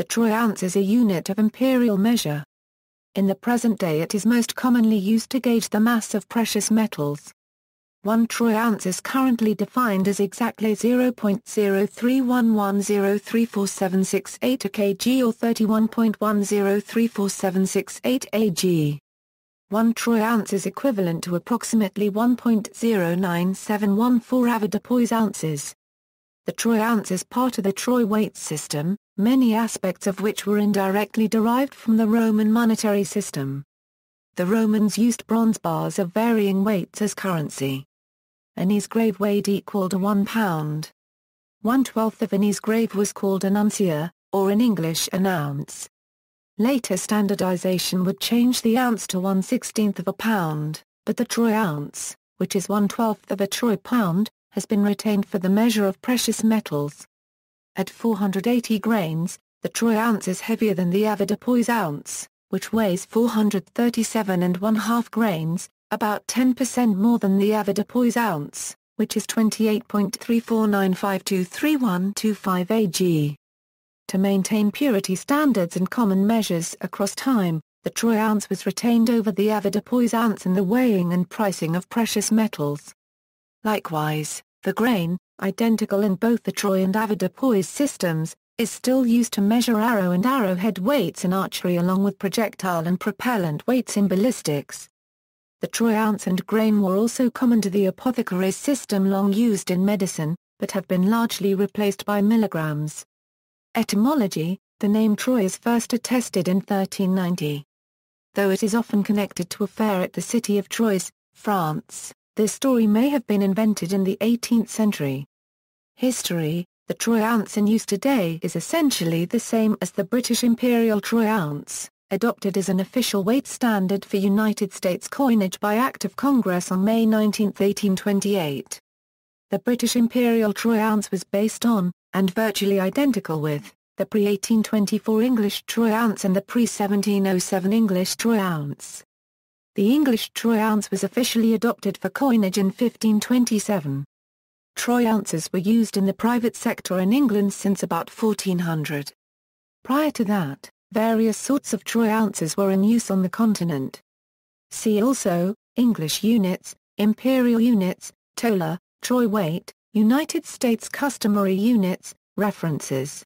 the troy ounce is a unit of imperial measure. In the present day it is most commonly used to gauge the mass of precious metals. One troy ounce is currently defined as exactly 0.031103476 kg or 31.103476 ag. One troy ounce is equivalent to approximately 1.09714 avoirdupois ounces. The troy ounce is part of the troy weight system, many aspects of which were indirectly derived from the Roman monetary system. The Romans used bronze bars of varying weights as currency. An grave weighed equal to one pound. One-twelfth of an grave was called an uncia, or in English an ounce. Later standardization would change the ounce to one-sixteenth of a pound, but the troy ounce, which is one-twelfth of a troy pound, has been retained for the measure of precious metals. At 480 grains, the troy ounce is heavier than the avoirdupois ounce, which weighs 437 and one-half grains, about 10% more than the avoirdupois ounce, which is 28.3495231225 Ag. To maintain purity standards and common measures across time, the troy ounce was retained over the avoirdupois ounce in the weighing and pricing of precious metals. Likewise, the grain, identical in both the troy and avoirdupois systems, is still used to measure arrow and arrowhead weights in archery along with projectile and propellant weights in ballistics. The troy ounce and grain were also common to the apothecaries system long used in medicine, but have been largely replaced by milligrams. Etymology The name Troy is first attested in 1390. Though it is often connected to a fair at the city of Troyes, France, this story may have been invented in the 18th century. History The Troy ounce in use today is essentially the same as the British Imperial Troy ounce adopted as an official weight standard for United States coinage by Act of Congress on May 19, 1828. The British imperial troy ounce was based on, and virtually identical with, the pre-1824 English troy ounce and the pre-1707 English troy ounce. The English troy ounce was officially adopted for coinage in 1527. Troy ounces were used in the private sector in England since about 1400. Prior to that, Various sorts of troy ounces were in use on the continent. See also, English units, imperial units, tola, troy weight, United States customary units, references.